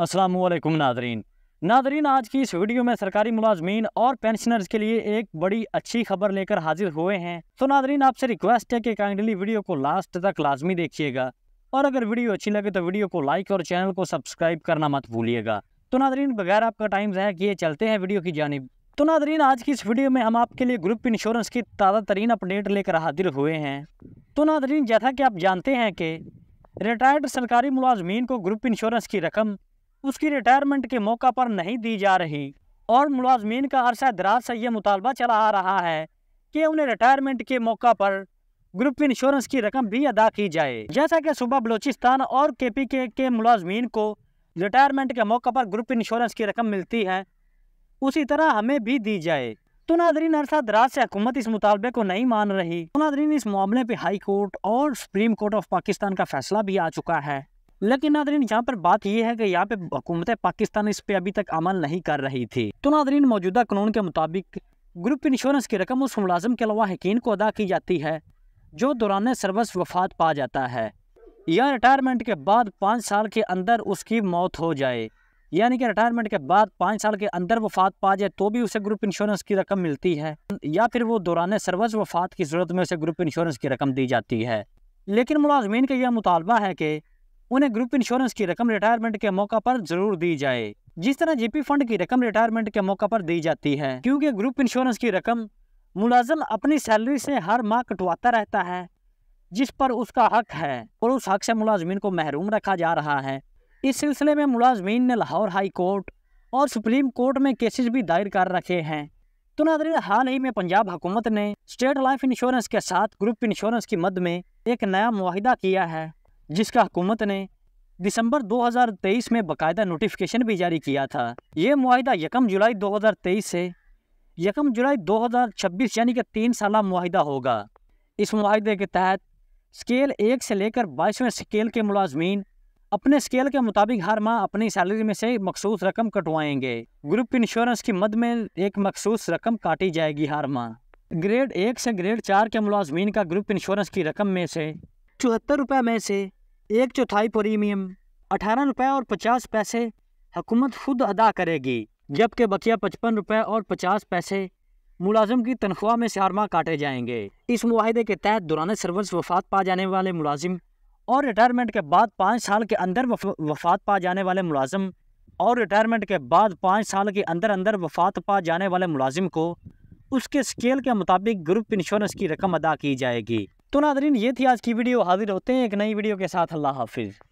अस्सलाम वालेकुम नादरीन आज की इस वीडियो में सरकारी मुलाजमीन और पेंशनर्स के लिए एक बड़ी अच्छी खबर लेकर हाजिर हुए हैं। तो नादरीन आपसे रिक्वेस्ट है कि काइंडली वीडियो को लास्ट तक लाजमी देखिएगा। और अगर वीडियो अच्छी लगे तो वीडियो को लाइक और चैनल को सब्सक्राइब करना मत भूलिएगा। तो नादरीन बगैर आपका टाइम ज़ाया किए चलते हैं वीडियो की जानब। तो नादरीन आज की इस वीडियो में हम आपके लिए ग्रुप इंश्योरेंस की ताज़ा तरीन अपडेट लेकर हाजिर हुए हैं। तो नादरीन जैसा कि आप जानते हैं कि रिटायर्ड सरकारी मुलाजमीन को ग्रुप इंश्योरेंस की रकम उसकी रिटायरमेंट के मौका पर नहीं दी जा रही और मुलाजमीन का अरसा दराज से यह मुतालबा चला आ रहा है कि उन्हें रिटायरमेंट के मौका पर ग्रुप इंश्योरेंस की रकम भी अदा की जाए। जैसा कि सुबह बलोचिस्तान और के पी के, के मुलाजमीन को रिटायरमेंट के मौका पर ग्रुप इंश्योरेंस की रकम मिलती है उसी तरह हमें भी दी जाए। तो नादरीन अरसा दराज से हुकूमत इस मुतालबे को नहीं मान रही। तो नादरीन इस मामले पर हाई कोर्ट और सुप्रीम कोर्ट ऑफ़ पाकिस्तान का फैसला भी आ चुका है। लेकिन नादरीन, यहाँ पर बात यह है कि यहाँ पे हुकूमत पाकिस्तान इस पे अभी तक अमल नहीं कर रही थी। तो नादरीन, मौजूदा कानून के मुताबिक ग्रुप इंश्योरेंस की रकम उस मुलाजम के अलावा यकीन को अदा की जाती है, जो दौरान सर्वस वफात पा जाता है। या रिटायरमेंट के बाद पाँच साल के अंदर उसकी मौत हो जाए। यानी कि रिटायरमेंट के बाद पाँच साल के अंदर वफात पा जाए तो भी उसे ग्रुप इंश्योरेंस की रकम मिलती है। या फिर वो दौरान सर्वस वफात की सूरत में उसे ग्रुप इंश्योरेंस की रकम दी जाती है। लेकिन मुलाजमीन का यह मुतालबा है कि उन्हें ग्रुप इंश्योरेंस की रकम रिटायरमेंट के मौका पर ज़रूर दी जाए। जिस तरह जीपी फंड की रकम रिटायरमेंट के मौका पर दी जाती है, क्योंकि ग्रुप इंश्योरेंस की रकम मुलाजम अपनी सैलरी से हर माह कटवाता रहता है, जिस पर उसका हक है और उस हक से मुलाजमीन को महरूम रखा जा रहा है। इस सिलसिले में मुलाजमीन ने लाहौर हाई कोर्ट और सुप्रीम कोर्ट में केसेस भी दायर कर रखे हैं। तो नादरीन हाल ही में पंजाब हुकूमत ने स्टेट लाइफ इंश्योरेंस के साथ ग्रुप इंश्योरेंस की मद में एक नया मुहिदा किया है। जिसका हुकूमत ने दिसंबर 2023 में बाकायदा नोटिफिकेशन भी जारी किया था। ये माहिदा यकम जुलाई 2023 से यकम जुलाई 2026 यानी कि तीन साल माहिदा होगा। इस माहदे के तहत स्केल एक से लेकर बाईसवें स्केल के मुलाजमीन अपने स्केल के मुताबिक हर माह अपनी सैलरी में से मखसूस रकम कटवाएँगे। ग्रुप इंश्योरेंस की मद में एक मखसूस रकम काटी जाएगी हर माह। ग्रेड एक से ग्रेड चार के मुलाजमीन का ग्रुप इंश्योरेंस की रकम में से चौहत्तर रुपये में से एक चौथाई प्रीमियम, अठारह रुपये और पचास पैसे हुकूमत खुद अदा करेगी, जबकि बकिया पचपन रुपये और पचास पैसे मुलाजम की तनख्वाह में से माह काटे जाएँगे। इस माहे के तहत दौरान सर्विस वफात पा जाने वाले मुलाजिम और रिटायरमेंट के बाद पाँच साल के अंदर वफात पा जाने वाले मुलाजम और रिटायरमेंट के बाद पाँच साल के अंदर अंदर वफात पा जाने वाले मुलाजिम को उसके स्केल के मुताबिक ग्रुप इंश्योरेंस की रकम अदा की जाएगी। तो नादरीन, ये थी आज की वीडियो। हाजिर होते हैं एक नई वीडियो के साथ। अल्लाह हाफिज़।